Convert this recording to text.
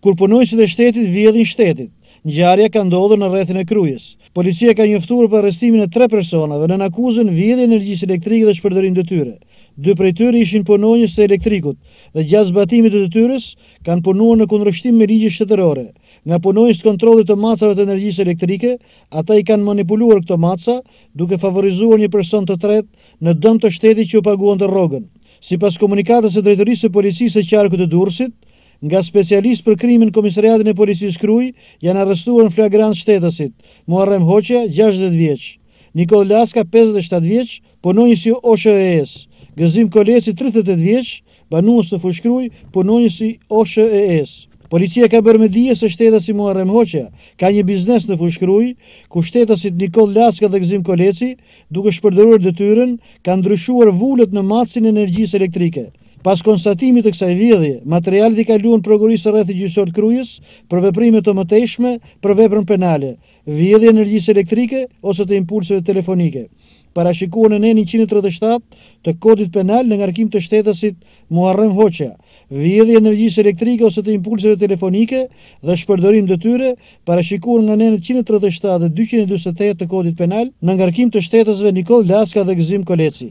Kur punonjësit e shtetit vjedhin shtetin. Ngjarja ka ndodhur në rrethin e Krujës. Policia ka njoftuar për arrestimin e tre personave nën akuzën vjedhje e energjisë elektrike dhe shpërdorim detyre. Dy prej tyre ishin punonjës të elektrikut dhe gjatë zbatimit të detyrës kanë punuar në kundërshtim me ligjet shtetërore. Nga punonjës të kontrollit të matësave të energjisë elektrike, ata i kanë manipuluar këta matësa, duke favorizuar një person të tretë në dëm të shtetit që u paguante rrogën. Sipas komunikatës së Drejtorisë së Policisë së Qarkut të Durrësit, nga specialistët për krimet në Komisariatin e Policisë Krujë janë arrestuar në flagrancë shtetasit, Muharrem Hoxhja, gjashtëdhjetë vjeç, Nikoll Laska, pesëdhjetë e shtatë vjeç, punonjës i OSHEE-së, Gëzim Koleci, tridhjetë e tetë vjeç, Banues në Fushëkrujë, punonjës i OSHEE-së. Policia ka bërë me dije se shtetasi Muharrem Hoxhja ka një biznes në Fushëkrujë, ku shtetasit Nikoll Laska dhe Gëzim Koleci, duke shpërdoruar detyrën, kanë ndryshuar vulat në matësin e energjisë elektrike. Pas konstatimit të kësaj vjedhje, materialet i kaluan Prokurorisë së Rrethit Gjyqësor të Krujës për veprime të mëtejshme për veprën penale, Vjedhje e energjisë elektrike ose të impulseve telefonike parashikuar në nenin njëqind e tridhjetë e shtatë të Kodit Penal në ngarkim të shtetasit Muharrem Hoxhja, vjedhje e energjisë elektrike ose të impulseve telefonike dhe shpërdorim detyre parashikuar nga nenet njëqind e tridhjetë e shtatë dhe dyqind e dyzet e tetë të Kodit Penal në ngarkim të shtetasve Nikoll Laska dhe Gëzim Koleci.